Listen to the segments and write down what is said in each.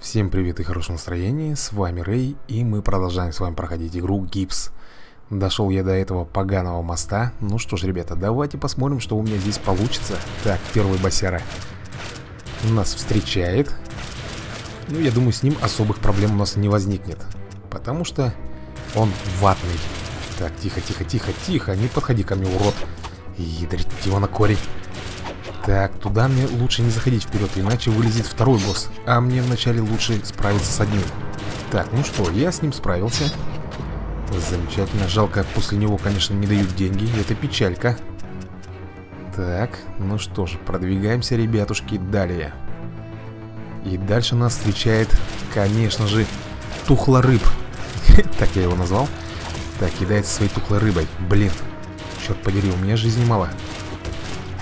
Всем привет и хорошего настроения, с вами Рэй, и мы продолжаем с вами проходить игру Гипс. Дошел я до этого поганого моста. Ну что ж, ребята, давайте посмотрим, что у меня здесь получится. Так, первый босяра нас встречает. Ну, я думаю, с ним особых проблем у нас не возникнет. Потому что он ватный. Так, тихо, тихо, тихо, тихо, не подходи ко мне, урод. Ядрить его на корень. Так, туда мне лучше не заходить вперед, иначе вылезет второй босс. А мне вначале лучше справиться с одним. Так, ну что, я с ним справился. Замечательно. Жалко, после него, конечно, не дают деньги. Это печалька. Так, ну что ж, продвигаемся, ребятушки, далее. И дальше нас встречает, конечно же, тухлорыб. так я его назвал. Так, кидается своей тухлой рыбой. Блин, черт подери, у меня жизни мало.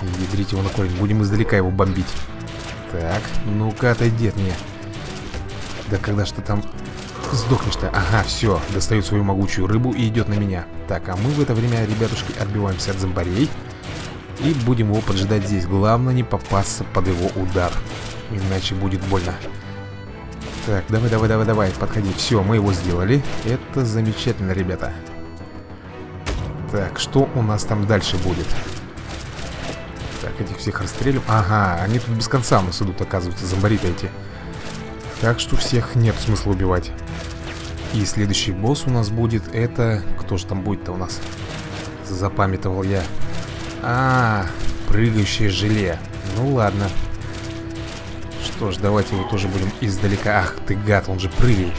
Ядрить его на корень. Будем издалека его бомбить. Так, ну-ка отойди от меня. Да когда ж ты там сдохнешь-то? Ага, все. Достает свою могучую рыбу и идет на меня. Так, а мы в это время, ребятушки, отбиваемся от зомбарей. И будем его поджидать здесь. Главное не попасться под его удар. Иначе будет больно. Так, давай, давай, давай, давай, подходи. Все, мы его сделали. Это замечательно, ребята. Так, что у нас там дальше будет? Так, этих всех расстреливаем. Ага, они тут без конца у нас идут, оказывается, зомбари эти. Так что всех нет смысла убивать. И следующий босс у нас будет это... Кто же там будет-то у нас? Запамятовал я. А, прыгающее желе. Ну ладно. Что ж, давайте его тоже будем издалека. Ах ты гад, он же прыгает.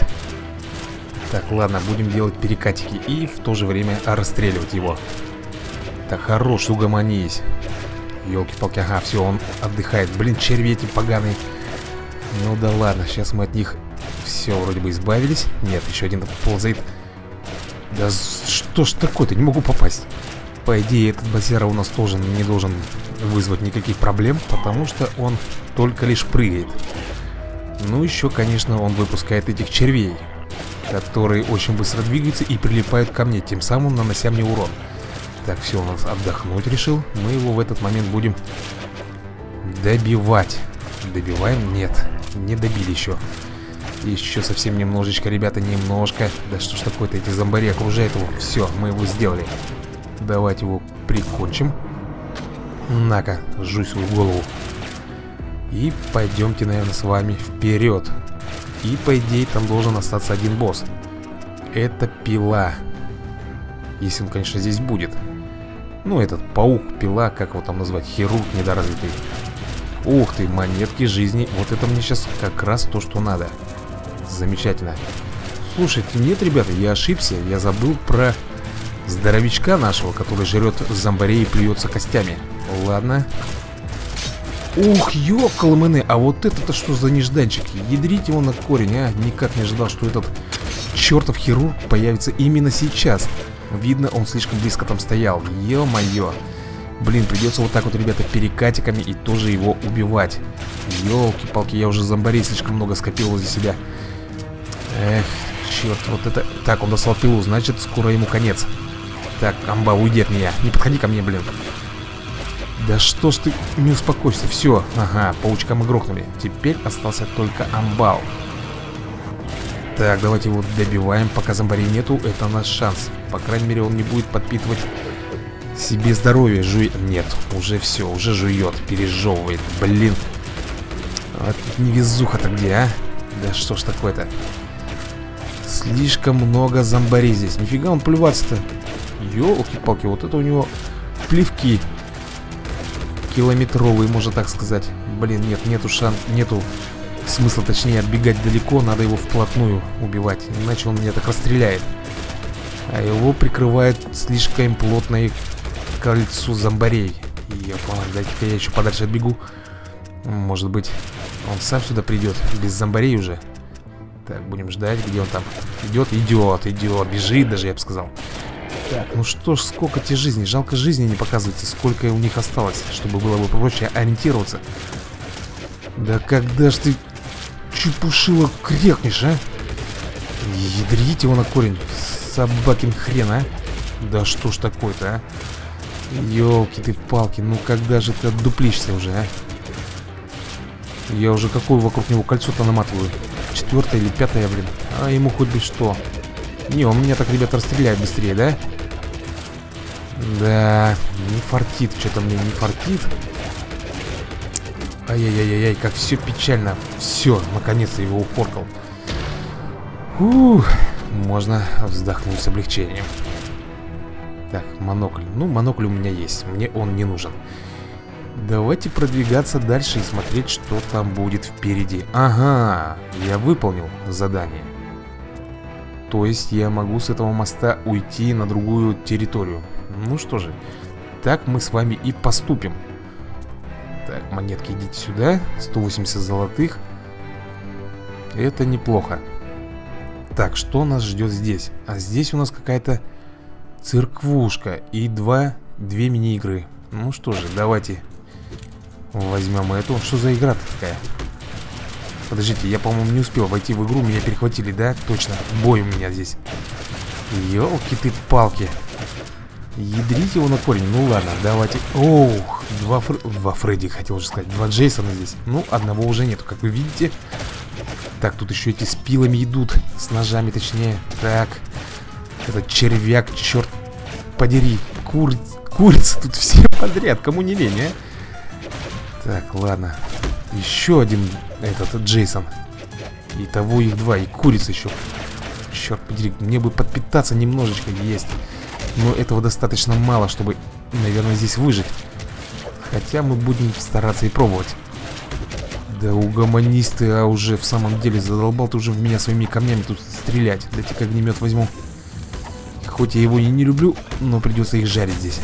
Так, ладно, будем делать перекатики и в то же время расстреливать его. Так, хорош, угомонись. Елки-палки, ага, все, он отдыхает. Блин, черви эти поганые. Ну да ладно, сейчас мы от них все вроде бы избавились. Нет, еще один ползает. Да что ж такое-то, не могу попасть. По идее, этот базера у нас тоже не должен вызвать никаких проблем, потому что он только лишь прыгает. Ну, еще, конечно, он выпускает этих червей, которые очень быстро двигаются и прилипают ко мне, тем самым нанося мне урон. Так, все, у нас отдохнуть решил. Мы его в этот момент будем добивать. Добиваем? Нет, не добили еще. Еще совсем немножечко, ребята, немножко. Да что ж такое-то, эти зомбари окружают его. Все, мы его сделали. Давайте его прикончим. На-ка, жуй свою голову. И пойдемте, наверное, с вами вперед. И, по идее, там должен остаться один босс. Это пила. Если он, конечно, здесь будет. Ну, этот паук, пила, как его там назвать, хирург недоразвитый. Ух ты, монетки жизни. Вот это мне сейчас как раз то, что надо. Замечательно. Слушайте, нет, ребята, я ошибся. Я забыл про здоровичка нашего, который жрет зомбарей и плюется костями. Ладно. Ух, ёкалмыны, а вот это-то что за нежданчик? Ядрите его на корень, а? Никак не ожидал, что этот чертов хирург появится именно сейчас. Видно, он слишком близко там стоял. Ё-моё. Блин, придется вот так вот, ребята, перекатиками и тоже его убивать. Ёлки-палки, я уже зомбарей слишком много скопил возле себя. Эх, черт, вот это... Так, он достал пилу, значит, скоро ему конец. Так, амба, уйди от меня. Не подходи ко мне, блин. Да что ж ты не успокойся. Все, ага, паучка мы грохнули. Теперь остался только амбал. Так, давайте его добиваем, пока зомбарей нету, это наш шанс. По крайней мере, он не будет подпитывать себе здоровье. Жуй... Нет, уже все, уже жует, пережевывает. Блин. Вот невезуха-то где, а? Да что ж такое-то? Слишком много зомбарей здесь. Нифига он плеваться-то. Ёлки-палки, вот это у него плевки. Километровые, можно так сказать. Блин, нет, нету шан... Нету Смысл, точнее, отбегать далеко, надо его вплотную убивать, иначе он меня так расстреляет. А его прикрывает слишком плотное кольцо зомбарей. Я понял, дайте-ка я еще подальше отбегу. Может быть, он сам сюда придет, без зомбарей уже. Так, будем ждать, где он там. Идет, идет, идет, бежит даже, я бы сказал. Так, ну что ж, сколько тебе жизни? Жалко жизни не показывается, сколько у них осталось, чтобы было бы проще ориентироваться. Да когда ж ты чепушило крекнешь, а? Ядрите его на корень, собакин хрен, а? Да что ж такое-то, а? Ёлки ты палки, ну когда же ты отдуплишься уже, а? Я уже какое вокруг него кольцо-то наматываю. четвертая или пятая, блин. А ему хоть бы что. Не, он меня так, ребята, расстреляет быстрее, да? Да, не фартит, что-то мне не фартит. Ай-яй-яй-яй, как все печально. Все, наконец-то его упоркал. Ух, можно вздохнуть с облегчением. Так, монокль. Ну, монокль у меня есть. Мне он не нужен. Давайте продвигаться дальше и смотреть, что там будет впереди. Ага, я выполнил задание. То есть я могу с этого моста уйти на другую территорию. Ну что же, так мы с вами и поступим. Так, монетки идите сюда. 180 золотых. Это неплохо. Так, что нас ждет здесь? А здесь у нас какая-то церквушка и два, две мини-игры. Ну что же, давайте возьмем эту. Что за игра такая? Подождите, я, по-моему, не успел войти в игру, меня перехватили, да? Точно, бой у меня здесь. Ёлки ты палки. Ядрить его на корень. Ну ладно, давайте. Оух, два, фр... два Фредди, хотел уже сказать. Два Джейсона здесь. Ну, одного уже нету, как вы видите. Так, тут еще эти с пилами идут. С ножами, точнее. Так. Этот червяк, черт подери. Кур... Курицы тут все подряд. Кому не лень, а? Так, ладно. Еще один этот Джейсон. И того их два. И курица еще. Черт подери, мне бы подпитаться немножечко есть. Но этого достаточно мало, чтобы, наверное, здесь выжить. Хотя мы будем стараться и пробовать. Да угомонись ты, а уже в самом деле задолбал ты уже в меня своими камнями тут стрелять. Дайте-ка огнемет возьму. Хоть я его и не люблю, но придется их жарить здесь.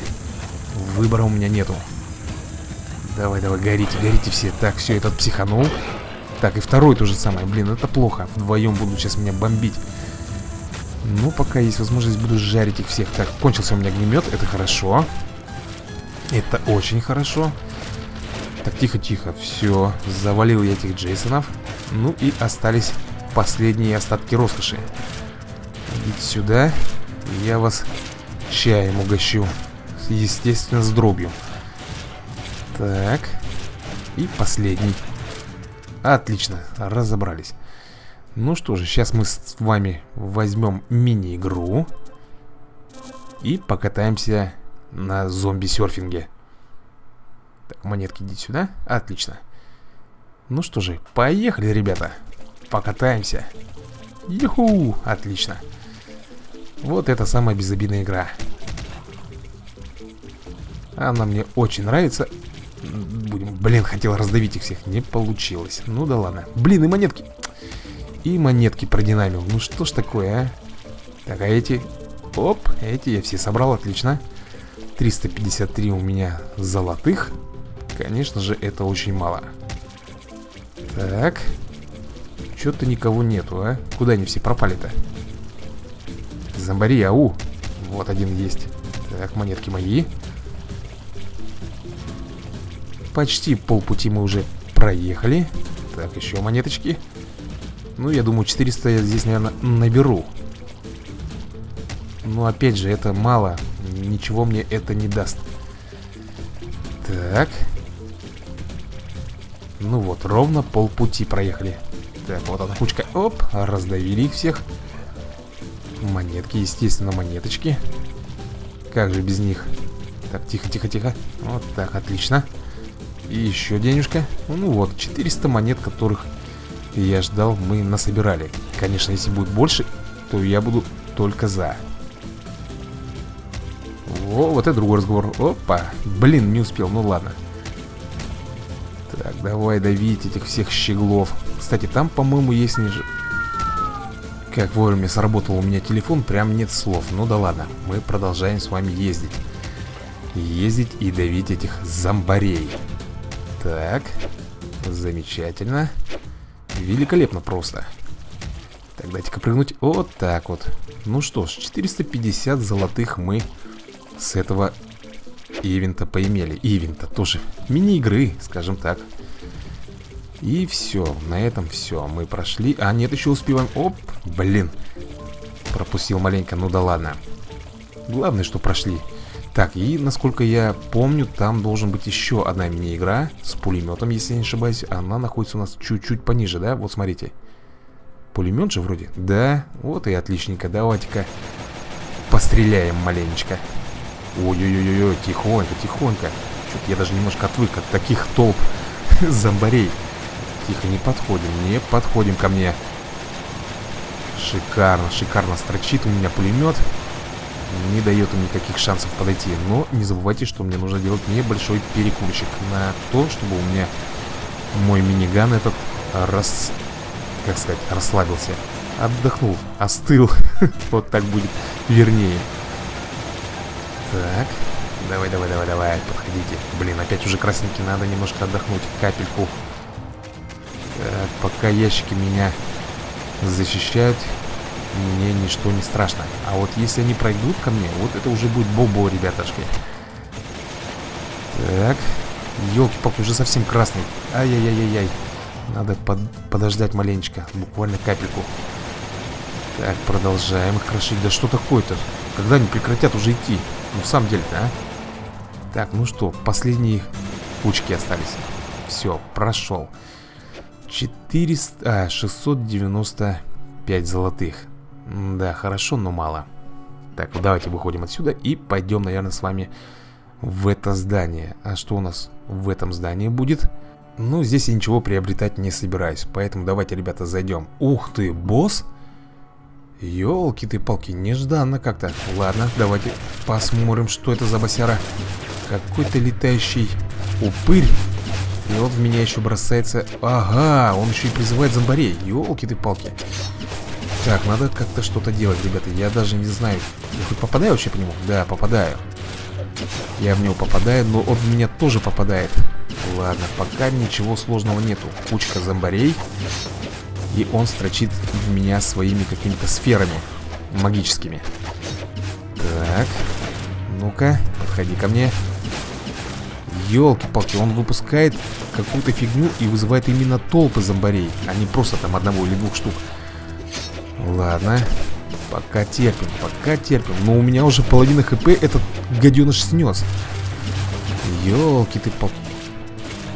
Выбора у меня нету. Давай, давай, горите, горите все. Так, все, этот психанул. Так, и второй то же самое. Блин, это плохо. Вдвоем будут сейчас меня бомбить. Ну, пока есть возможность, буду жарить их всех. Так, кончился у меня огнемет, это хорошо. Это очень хорошо. Так, тихо-тихо, все. Завалил я этих Джейсонов. Ну и остались последние остатки роскоши. Идите сюда. Я вас чаем угощу. Естественно, с дробью. Так. И последний. Отлично, разобрались. Ну что же, сейчас мы с вами возьмем мини-игру и покатаемся на зомби-серфинге. Так, монетки иди сюда. Отлично. Ну что же, поехали, ребята. Покатаемся. Юху! Отлично. Вот это самая безобидная игра. Она мне очень нравится. Будем... Блин, хотел раздавить их всех. Не получилось. Ну да ладно. Блин, и монетки. И монетки продинамил. Ну что ж такое, а? Так, а эти... Оп, эти я все собрал, отлично. 353 у меня золотых. Конечно же, это очень мало. Так. Что-то никого нету, а? Куда они все пропали-то? Зомбари, ау. Вот один есть. Так, монетки мои. Почти полпути мы уже проехали. Так, еще монеточки. Ну, я думаю, 400 я здесь, наверное, наберу. Но, опять же, это мало. Ничего мне это не даст. Так. Ну вот, ровно полпути проехали. Так, вот она кучка. Оп, раздавили их всех. Монетки, естественно, монеточки. Как же без них? Так, тихо, тихо, тихо. Вот так, отлично. И еще денежка. Ну вот, 400 монет, которых я ждал, мы насобирали. Конечно, если будет больше, то я буду только за. О, вот это другой разговор. Опа. Блин, не успел, ну ладно. Так, давай давить этих всех щеглов. Кстати, там, по-моему, есть ниже... Как вовремя сработал у меня телефон, прям нет слов. Ну да ладно, мы продолжаем с вами ездить. Ездить и давить этих зомбарей. Так, замечательно. Великолепно просто. Так, дайте-ка прыгнуть. Вот так вот. Ну что ж, 450 золотых мы с этого ивента поимели. Ивента тоже. Мини-игры, скажем так. И все, на этом все. Мы прошли. А, нет, еще успеваем. Оп, блин. Пропустил маленько, ну да ладно. Главное, что прошли. Так, и насколько я помню, там должен быть еще одна мини-игра с пулеметом, если я не ошибаюсь. Она находится у нас чуть-чуть пониже, да? Вот смотрите. Пулемет же вроде. Да, вот и отличненько. Давайте-ка постреляем маленечко. Ой-ой-ой-ой, тихонько, тихонько. Что-то я даже немножко отвык от таких толп зомбарей. Тихо, не подходим, не подходим ко мне. Шикарно, шикарно строчит у меня пулемет. Не дает им никаких шансов подойти. Но не забывайте, что мне нужно делать небольшой перекурчик на то, чтобы у меня мой миниган этот рас... как сказать, расслабился. Отдохнул, остыл. вот так будет вернее. Так, давай, давай, давай, давай, подходите. Блин, опять уже красненький, надо немножко отдохнуть, капельку. Так, пока ящики меня защищают, мне ничто не страшно. А вот если они пройдут ко мне, вот это уже будет бобо, ребятушки. Так, елки-палки, уже совсем красный. Ай-яй-яй-яй-яй. Надо под подождать маленечко, буквально капельку. Так, продолжаем их крошить. Да что такое-то? Когда они прекратят уже идти? Ну, в самом деле-то, а? Так, ну что, последние кучки остались. Все, прошел. 400... А, 695 золотых. Да, хорошо, но мало. Так, давайте выходим отсюда и пойдем, наверное, с вами в это здание. А что у нас в этом здании будет? Ну, здесь я ничего приобретать не собираюсь, поэтому давайте, ребята, зайдем. Ух ты, босс? Ёлки ты палки, нежданно как-то. Ладно, давайте посмотрим, что это за босяра. Какой-то летающий упырь. И вот в меня еще бросается... Ага, он еще и призывает зомбарей. Ёлки ты палки. Так, надо как-то что-то делать, ребята. Я даже не знаю. Я хоть попадаю вообще по нему? Да, попадаю. Я в него попадаю, но он в меня тоже попадает. Ладно, пока ничего сложного нету. Кучка зомбарей. И он строчит в меня своими какими-то сферами магическими. Так. Ну-ка, подходи ко мне. Елки-палки, он выпускает какую-то фигню и вызывает именно толпы зомбарей, а не просто там одного или двух штук. Ладно. Пока терпим, пока терпим. Но у меня уже половина хп этот гаденыш снес. Елки ты палки.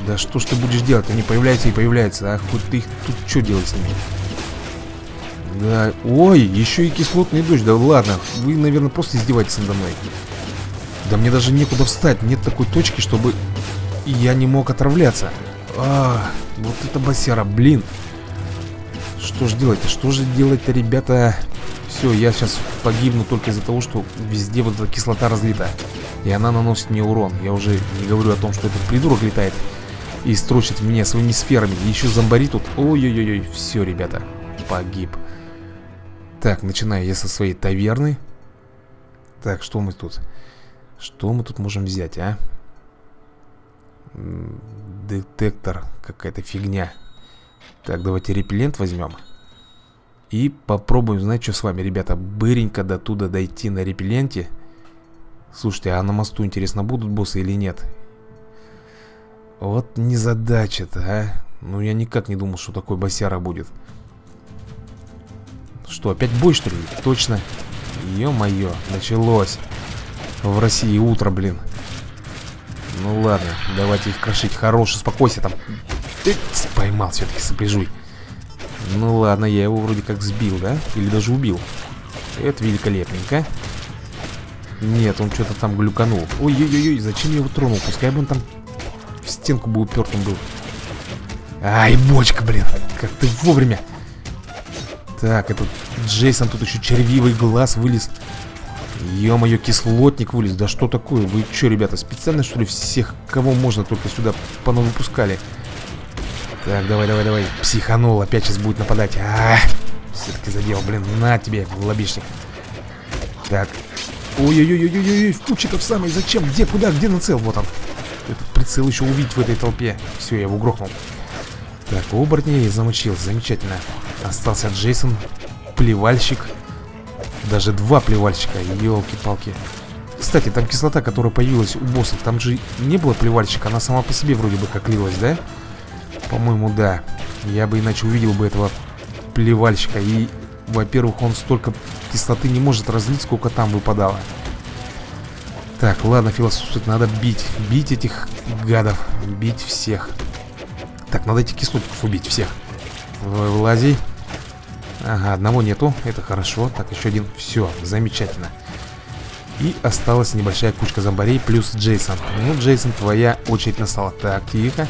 Да что ж ты будешь делать? Они появляются и появляются. А хоть ты их тут что делать с ними? Да, ой, еще и кислотный дождь. Да ладно, вы, наверное, просто издеваетесь надо мной. Да мне даже некуда встать. Нет такой точки, чтобы я не мог отравляться. А, вот это басяра, блин. Что же делать-то? Что же делать-то, ребята? Все, я сейчас погибну только из-за того, что везде вот эта кислота разлита. И она наносит мне урон. Я уже не говорю о том, что этот придурок летает и строчит меня своими сферами. Еще зомбари тут. Ой-ой-ой, все, ребята, погиб. Так, начинаю я со своей таверны. Так, что мы тут? Что мы тут можем взять, а? Детектор, какая-то фигня. Так, давайте репеллент возьмем. И попробуем, знаете, что с вами, ребята, быренько до туда дойти на репелленте. Слушайте, а на мосту, интересно, будут боссы или нет? Вот незадача-то, а. Ну, я никак не думал, что такой босяра будет. Что, опять бой, что ли? Точно. Ё-моё, началось. В России утро, блин. Ну ладно, давайте их крошить. Хорош, успокойся там. Ты поймал все-таки сопляжуй. Ну ладно, я его вроде как сбил, да? Или даже убил. Это великолепненько. Нет, он что-то там глюканул. Ой-ой-ой, зачем я его тронул? Пускай бы он там в стенку бы упертым был. Ай, бочка, блин. Как ты вовремя. Так, этот Джейсон тут еще червивый глаз вылез. Ё-моё, кислотник вылез. Да что такое? Вы что, ребята, специально что ли всех, кого можно, только сюда выпускали? Так, давай, давай, давай. Психанул, опять сейчас будет нападать. А, -а, -а все-таки задел, блин, на тебе, лобишник. Так. Ой-ой-ой-ой-ой, в куче-то в самой. Зачем? Где, куда, где нацел? Вот он. Этот прицел еще увидеть в этой толпе. Все, я его грохнул. Так, оборотней замочил. Замечательно. Остался Джейсон. Плевальщик. Даже два плевальщика. Елки-палки. Кстати, там кислота, которая появилась у босса, там же не было плевальщика. Она сама по себе вроде бы как лилась, да? По-моему, да. Я бы иначе увидел бы этого плевальщика. И, во-первых, он столько кислоты не может разлить, сколько там выпадало. Так, ладно, философствовать надо бить. Бить этих гадов. Бить всех. Так, надо этих кислотников убить всех. Вылази. Ага, одного нету, это хорошо Так, еще один, все, замечательно И осталась небольшая кучка зомбарей Плюс Джейсон Ну, Джейсон, твоя очередь настала Так, тихо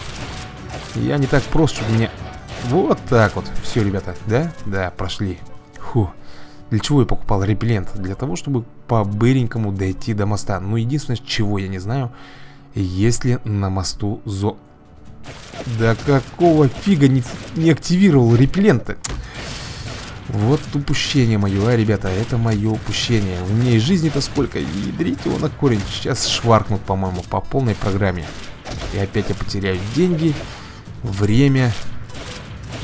Я не так прост, чтобы меня Вот так вот, все, ребята, да? Да, прошли Фу, для чего я покупал репеллент? Для того, чтобы по-быренькому дойти до моста Ну, единственное, чего я не знаю Есть ли на мосту зо... Да какого фига не, не активировал репелленты? Вот упущение мое, а, ребята, это мое упущение. У меня и жизни-то сколько, ядрите его на корень. Сейчас шваркнут, по-моему, по полной программе. И опять я потеряю деньги, время.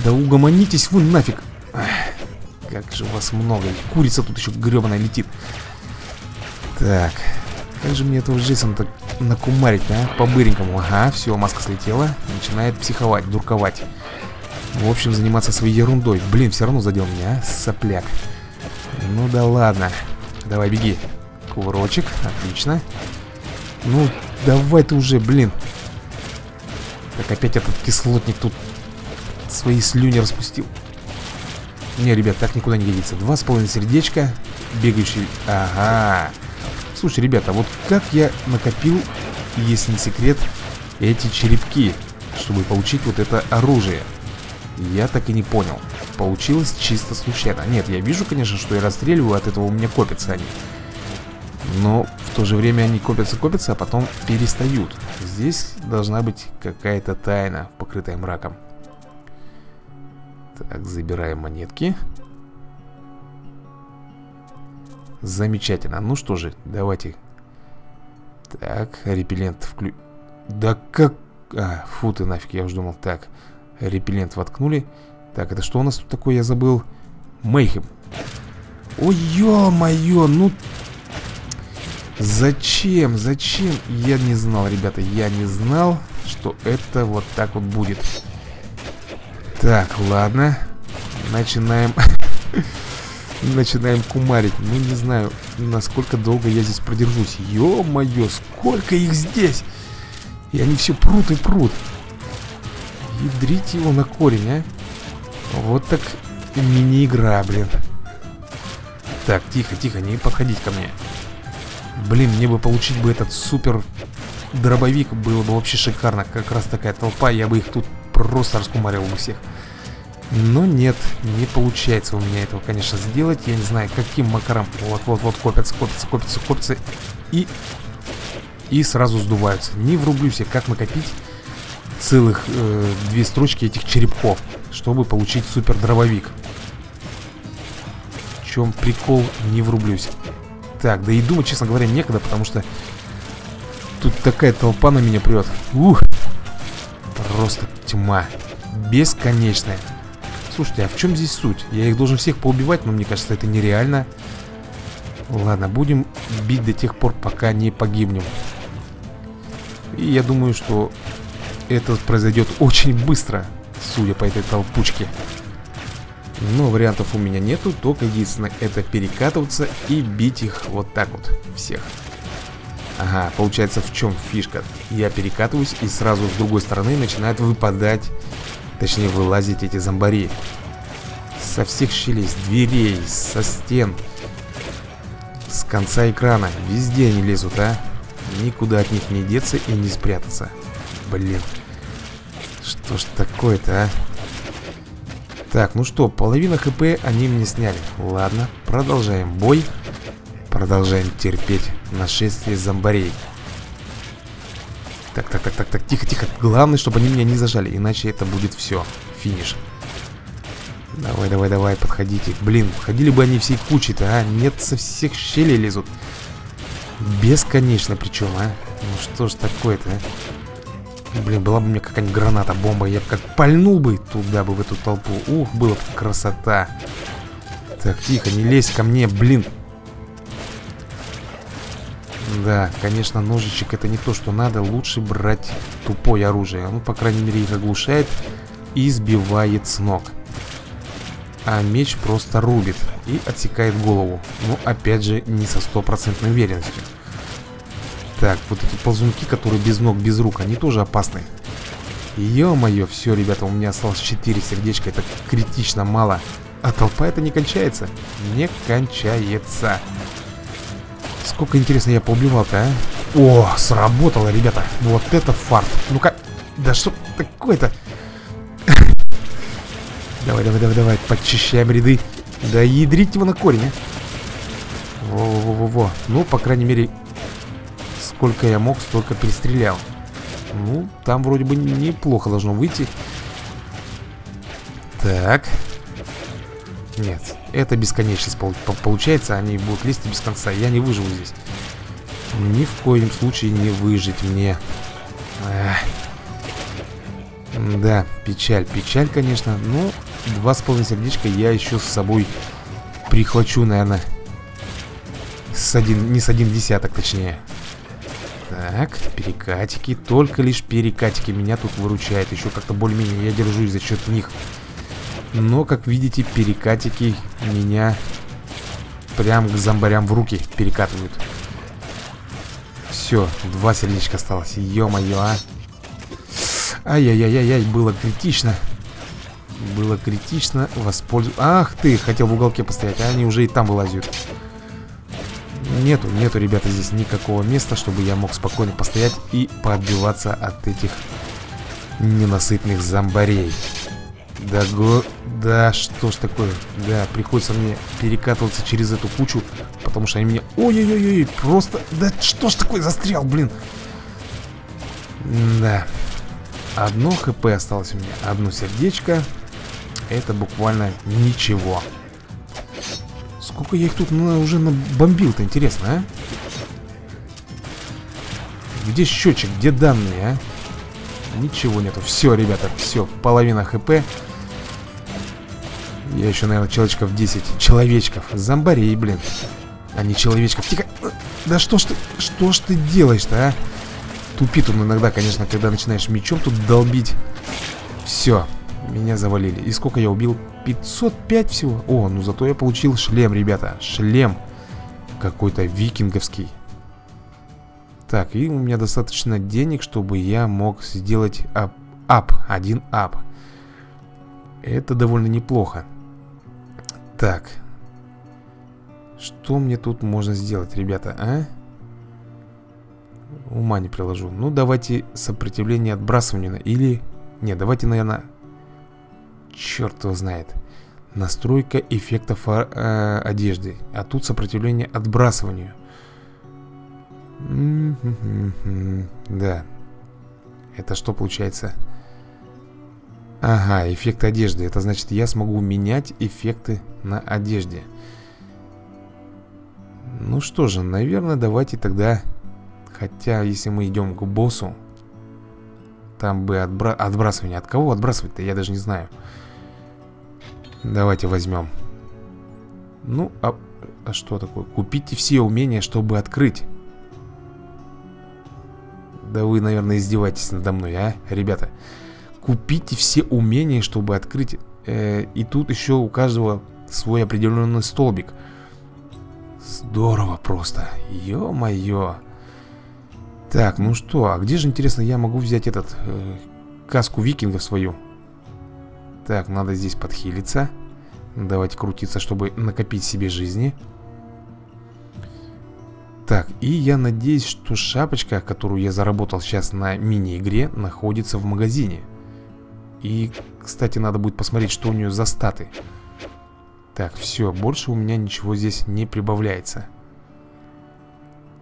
Да угомонитесь вы нафиг. Ах, как же вас много. Курица тут еще гребаная летит. Так, как же мне этого Джейсона-то накумарить, а? По-быренькому. Ага, все, маска слетела. Начинает психовать, дурковать. В общем, заниматься своей ерундой. Блин, все равно задел меня, а? Сопляк. Ну да ладно. Давай, беги. Кувырочек, отлично. Ну, давай ты уже, блин. Так, опять этот кислотник тут свои слюни распустил. Не, ребят, так никуда не годится. Два с половиной сердечка. Бегающий. Ага. Слушай, ребята, вот как я накопил, если не секрет, эти черепки, чтобы получить вот это оружие? Я так и не понял. Получилось чисто случайно. Нет, я вижу, конечно, что я расстреливаю, от этого у меня копятся они. Но в то же время они копятся-копятся, а потом перестают. Здесь должна быть какая-то тайна, покрытая мраком. Так, забираем монетки. Замечательно. Ну что же, давайте. Так, репеллент вклю... Да как... А, фу ты нафиг, я уже думал. Так, Репеллент воткнули. Так, это что у нас тут такое, я забыл? Мейхем. Ой, ё-моё, ну... Зачем, зачем? Я не знал, ребята, я не знал, что это вот так вот будет. Так, ладно. Начинаем... Начинаем кумарить. Ну, не знаю, насколько долго я здесь продержусь. Ё-моё, сколько их здесь! И они все прут и прут. Ядрите его на корень, а. Вот так мини-игра, блин. Так, тихо, тихо, не подходить ко мне. Блин, мне бы получить бы этот супер дробовик, было бы вообще шикарно. Как раз такая толпа, я бы их тут просто раскумарил бы всех. Но нет, не получается у меня этого, конечно, сделать. Я не знаю, каким макаром. Вот-вот-вот, копятся, копятся, копятся, копятся. И... И сразу сдуваются. Не врублюсь я, как накопить целых э, две строчки этих черепков, чтобы получить супер дробовик. В чем прикол, не врублюсь. Так, да и думать, честно говоря, некогда, потому что тут такая толпа на меня прет. Ух! Просто тьма. Бесконечная. Слушайте, а в чем здесь суть? Я их должен всех поубивать, но мне кажется, это нереально. Ладно, будем бить до тех пор, пока не погибнем. И я думаю, что это произойдет очень быстро, судя по этой толпучке. Но вариантов у меня нету, только единственное это перекатываться и бить их вот так вот, всех. Ага, получается в чем фишка? Я перекатываюсь и сразу с другой стороны начинают выпадать, точнее вылазить эти зомбари. Со всех щелей, с дверей, со стен, с конца экрана, везде они лезут, а? Никуда от них не деться и не спрятаться. Блин. Что ж такое-то, а? Так, ну что, половина хп они мне сняли. Ладно, продолжаем бой. Продолжаем терпеть нашествие зомбарей. Так, так, так, так, так, тихо, тихо. Главное, чтобы они меня не зажали, иначе это будет все. Финиш. Давай, давай, давай, подходите. Блин, ходили бы они всей кучей-то, а? Нет, со всех щелей лезут. Бесконечно причем, а? Ну что ж такое-то, а? Блин, была бы у меня какая-нибудь граната, бомба Я бы как пальнул бы туда бы, в эту толпу. Ух, была бы красота. Так, тихо, не лезь ко мне, блин. Да, конечно, ножичек это не то, что надо. Лучше брать тупое оружие. Ну, по крайней мере, их оглушает И сбивает с ног. А меч просто рубит и отсекает голову. Ну, опять же, не со стопроцентной уверенностью. Так, вот эти ползунки, которые без ног, без рук, они тоже опасны. Ё-моё, все, ребята, у меня осталось 4 сердечка, это критично мало. А толпа это не кончается. Не кончается. Сколько, интересно, я поубивал-то, а? О, сработало, ребята. Вот это фарт. Ну-ка. Да что такое-то? Давай, давай, давай, давай. Подчищаем ряды. Да ядрить его на корень, а. Во-во-во-во. Ну, по крайней мере, сколько я мог, столько перестрелял. Ну, там вроде бы неплохо должно выйти. Так. Нет, это бесконечность получается. Они будут лезть без конца. Я не выживу здесь. Ни в коем случае не выжить мне. Эх. Да, печаль, печаль, конечно. Ну, два с половиной сердечка я еще с собой прихвачу, наверное. С один, не с один десяток, точнее. Так, перекатики. Только лишь перекатики меня тут выручает. Еще как-то более-менее я держусь за счет них. Но, как видите, перекатики меня прям к зомбарям в руки перекатывают. Все, два сердечка осталось. Ё-моё, а. Ай-яй-яй-яй, было критично. Было критично воспользоваться... Ах ты, хотел в уголке постоять, а они уже и там вылазят. Нету, нету, ребята, здесь никакого места, чтобы я мог спокойно постоять и поотбиваться от этих ненасытных зомбарей. Да го... Да, что ж такое? Да, приходится мне перекатываться через эту кучу, потому что они меня... Ой-ой-ой, просто... Да что ж такое застрял, блин? Да. Одно хп осталось у меня, одно сердечко. Это буквально ничего. Сколько я их тут ну, уже набомбил-то, интересно, а? Где счетчик, где данные, а? Ничего нету. Все, ребята, все, половина хп. Я еще, наверное, человечков 10. Человечков. Зомбарей, блин. А не человечков. Тихо. Да что ж ты, что ж ты делаешь-то, а? Тупит он иногда, конечно, когда начинаешь мечом тут долбить. Все, меня завалили. И сколько я убил? 505 всего. О, ну зато я получил шлем, ребята. Шлем. Какой-то викинговский. Так, и у меня достаточно денег, чтобы я мог сделать ап. ап один ап. Это довольно неплохо. Так. Что мне тут можно сделать, ребята, а? Ума не приложу. Ну, давайте сопротивление отбрасыванию. Или... Не, давайте, наверное... Черт его знает. Настройка эффектов э, одежды. А тут сопротивление отбрасыванию. Да. Это что получается? Ага, эффект одежды. Это значит, я смогу менять эффекты на одежде. Ну что же, наверное, давайте тогда... Хотя, если мы идем к боссу, там бы отбра... отбрасывание. От кого отбрасывать-то, я даже не знаю. Давайте возьмем. Ну, а, а что такое? Купите все умения, чтобы открыть. Да вы, наверное, издеваетесь надо мной, а, ребята? Купите все умения, чтобы открыть. Э, и тут еще у каждого свой определенный столбик. Здорово просто. Ё-моё. Так, ну что, а где же, интересно, я могу взять этот э, каску викинга свою? Так, надо здесь подхилиться. Давайте крутиться, чтобы накопить себе жизни. Так, и я надеюсь, что шапочка, которую я заработал сейчас на мини-игре, находится в магазине. И, кстати, надо будет посмотреть, что у нее за статы. Так, все, больше у меня ничего здесь не прибавляется.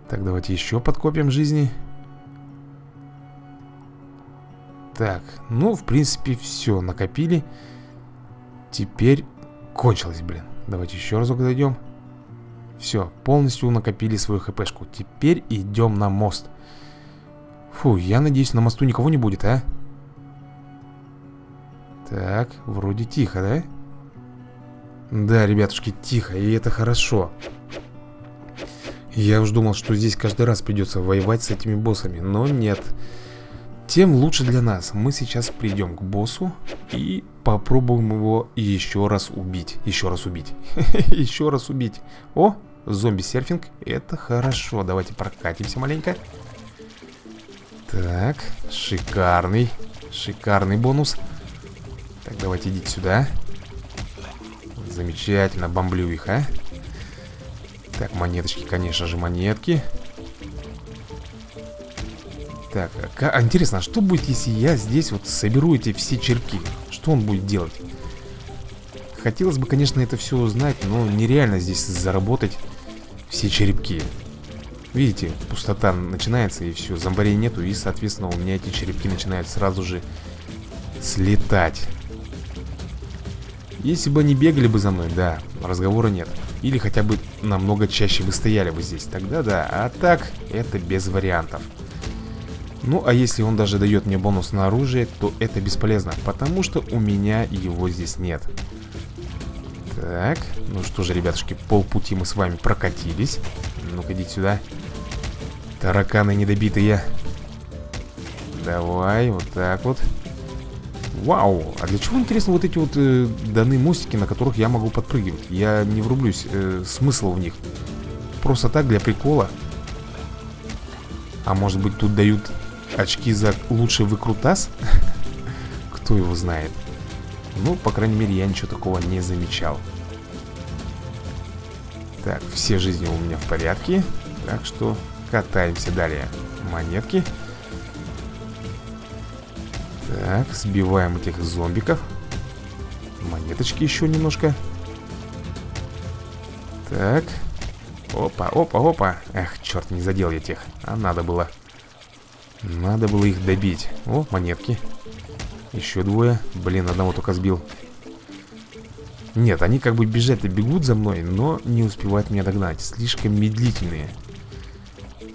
Так, давайте еще подкопим жизни. Так, ну, в принципе, все, накопили. Теперь кончилось, блин. Давайте еще разок дойдем. Все, полностью накопили свою хпшку. Теперь идем на мост. Фу, я надеюсь, на мосту никого не будет, а? Так, вроде тихо, да? Да, ребятушки, тихо, и это хорошо. Я уж думал, что здесь каждый раз придется воевать с этими боссами, но нет. Тем лучше для нас. Мы сейчас придем к боссу и попробуем его еще раз убить. Еще раз убить. Еще раз убить. О, зомби-серфинг. Это хорошо. Давайте прокатимся маленько. Так, шикарный. Шикарный бонус. Так, давайте идите сюда. Замечательно, бомблю их, а Так, монеточки, конечно же, монетки Так, а, а интересно, а что будет, если я здесь вот соберу эти все черки? Что он будет делать? Хотелось бы, конечно, это все узнать, но нереально здесь заработать все черепки. Видите, пустота начинается и все, зомбарей нету И, соответственно, у меня эти черепки начинают сразу же слетать. Если бы они бегали бы за мной, да, разговора нет. Или хотя бы намного чаще бы стояли бы здесь Тогда да, а так, это без вариантов ну, а если он даже дает мне бонус на оружие, то это бесполезно, потому что у меня его здесь нет. Так, ну что же, ребятушки, полпути мы с вами прокатились. Ну-ка, идите сюда. Тараканы недобитые. Давай, вот так вот. Вау, а для чего, интересно, вот эти вот э, данные мостики, на которых я могу подпрыгивать? Я не врублюсь, э, смысл в них. Просто так, для прикола. А может быть, тут дают очки за лучший выкрутас? Кто его знает? Ну, по крайней мере, я ничего такого не замечал. Так, все жизни у меня в порядке. Так что Катаемся далее. Монетки. Так, сбиваем этих зомбиков. Монеточки еще немножко. Так. Опа, опа, опа. Эх, черт, не задел я тех. А надо было. Надо было их добить. О, монетки. Еще двое. Блин, одного только сбил. Нет, они как бы бежать-то бегут за мной, но не успевают меня догнать. Слишком медлительные.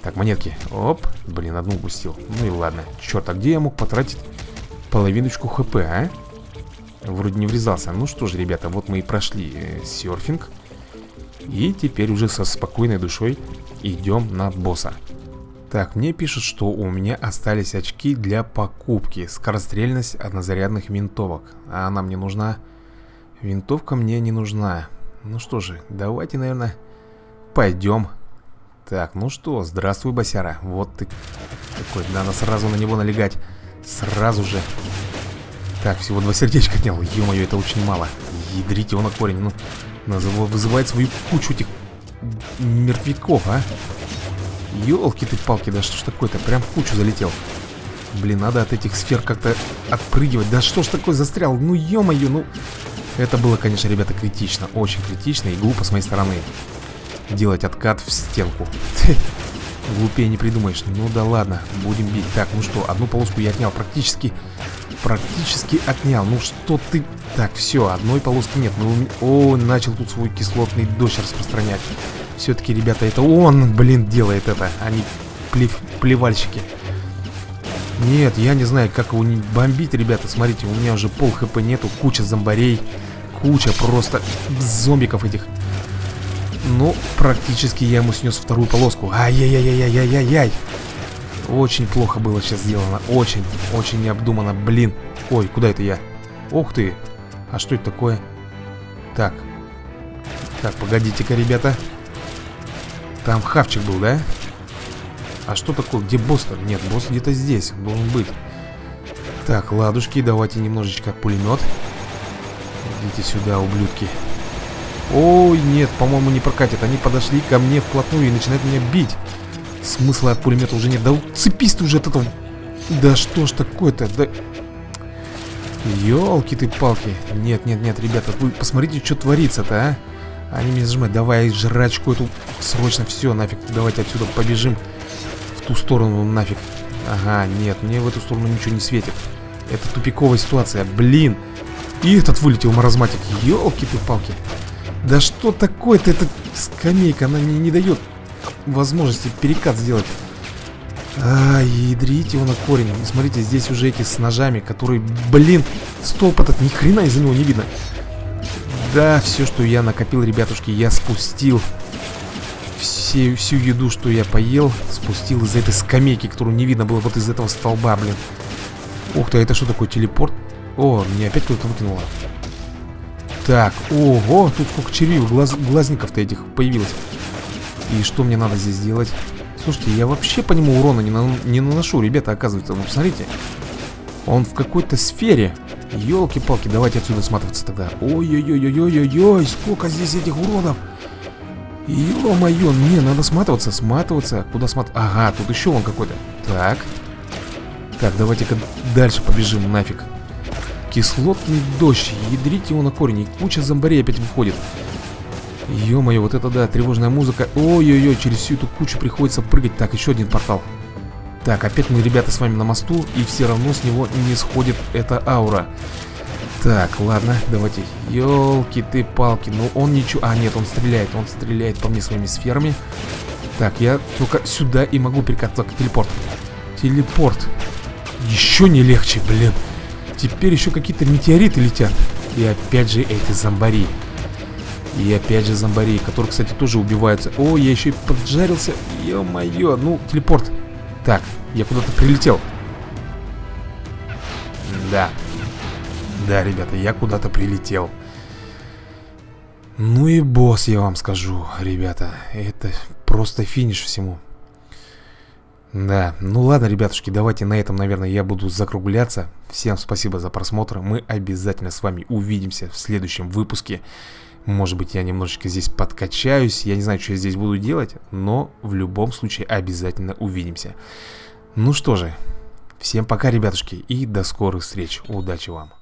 Так, монетки. Оп. Блин, одну упустил. Ну и ладно. Черт, а где я мог потратить половиночку хп, а? Вроде не врезался. Ну что же, ребята, вот мы и прошли э, серфинг. И теперь уже со спокойной душой идем на босса. Так, мне пишут, что у меня остались очки для покупки. Скорострельность однозарядных винтовок. А она мне нужна? Винтовка мне не нужна. Ну что же, давайте, наверное, пойдем так, ну что, здравствуй, Басяра. Вот ты такой, надо сразу на него налегать. Сразу же. Так, всего два сердечка отнял. Ё-моё, это очень мало. Ядрите его на корень. Ну, вызывает свою кучу этих мертвяков, а. Ёлки ты палки, да что ж такое-то? Прям в кучу залетел. Блин, надо от этих сфер как-то отпрыгивать. Да что ж такое застрял? Ну ё-моё, ну... Это было, конечно, ребята, критично. Очень критично и глупо с моей стороны делать откат в стенку. Глупее не придумаешь. Ну да ладно, будем бить. Так, ну что, одну полоску я отнял. Практически, практически отнял. Ну что ты... Так, все, одной полоски нет. Ну, о, начал тут свой кислотный дождь распространять. Все-таки, ребята, это он, блин, делает это, а не плев... плевальщики. Нет, я не знаю, как его не бомбить, ребята. Смотрите, у меня уже пол хп нету, куча зомбарей, куча просто зомбиков этих. Ну, практически я ему снес вторую полоску. Ай-яй-яй-яй-яй-яй-яй. Очень плохо было сейчас сделано. Очень, очень необдуманно. Блин. Ой, куда это я? Ух ты. А что это такое? Так. Так, погодите-ка, ребята. Там хавчик был, да? А что такое? Где босс-то? Нет, босс где-то здесь. Должен быть. Так, ладушки, давайте немножечко пулемет. Идите сюда, ублюдки. Ой, нет, по-моему, не прокатит. Они подошли ко мне вплотную и начинают меня бить. Смысла от пулемета уже нет. Да уцепись ты уже от этого. Да что ж такое-то? Да... Ёлки ты палки. Нет, нет, нет, ребята, вы посмотрите, что творится-то, а? Они меня зажимают. Давай жрачку эту срочно. Все, нафиг. Давайте отсюда побежим в ту сторону нафиг. Ага, нет, мне в эту сторону ничего не светит. Это тупиковая ситуация. Блин. И этот вылетел маразматик. Ёлки ты палки. Да что такое-то? Это скамейка, она мне не дает возможности перекат сделать. А, ядрите его на корень. Смотрите, здесь уже эти с ножами, которые, блин, столб этот, ни хрена из-за него не видно. Да, все, что я накопил, ребятушки, я спустил. Все, всю еду, что я поел, спустил из этой скамейки, которую не видно было вот из этого столба, блин. Ух ты, а это что такое, телепорт? О, меня опять кто-то выкинуло. Так, ого, тут сколько червей, глаз, глазников-то этих появилось. И что мне надо здесь делать? Слушайте, я вообще по нему урона не, на, не наношу, ребята, оказывается. Ну, посмотрите. Он в какой-то сфере. Елки-палки, давайте отсюда сматываться тогда. Ой-ой-ой-ой-ой-ой, сколько здесь этих уродов. Ё-моё, не, надо сматываться, сматываться. Куда сматываться? Ага, тут еще он какой-то. Так. Так, давайте-ка дальше побежим нафиг. Кислотный дождь, ядрить его на корень. И куча зомбарей опять выходит. Ё-моё, вот это да, тревожная музыка. Ой-ой-ой, через всю эту кучу приходится прыгать. Так, еще один портал. Так, опять мы, ребята, с вами на мосту, и все равно с него не сходит эта аура. Так, ладно, давайте. Елки ты палки, ну он ничего... А, нет, он стреляет, он стреляет по мне своими сферами. Так, я только сюда и могу перекатываться к телепорт. Телепорт. Еще не легче, блин. Теперь еще какие-то метеориты летят. И опять же эти зомбари. И опять же зомбари, которые, кстати, тоже убиваются. О, я еще и поджарился. Ё-моё, ну, телепорт. Так, я куда-то прилетел. Да. Да, ребята, я куда-то прилетел. Ну и босс, я вам скажу, ребята. Это просто финиш всему. Да, ну ладно, ребятушки, давайте на этом, наверное, я буду закругляться. Всем спасибо за просмотр. Мы обязательно с вами увидимся в следующем выпуске. Может быть, я немножечко здесь подкачаюсь. Я не знаю, что я здесь буду делать, но в любом случае обязательно увидимся. Ну что же, всем пока, ребятушки, и до скорых встреч. Удачи вам.